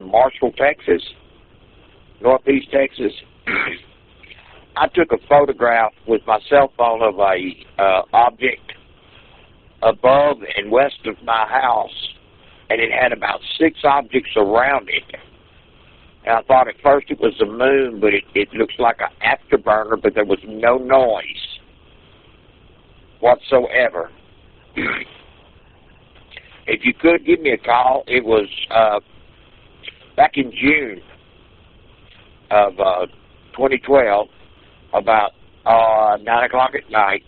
Marshall, Texas, northeast Texas. I took a photograph with my cell phone of a uh, object above and west of my house, and it had about six objects around it. And I thought at first it was the moon, but it, it looks like an afterburner, but there was no noise whatsoever. if you could give me a call, it was uh, back in June of uh, 2012, about uh, 9 o'clock at night.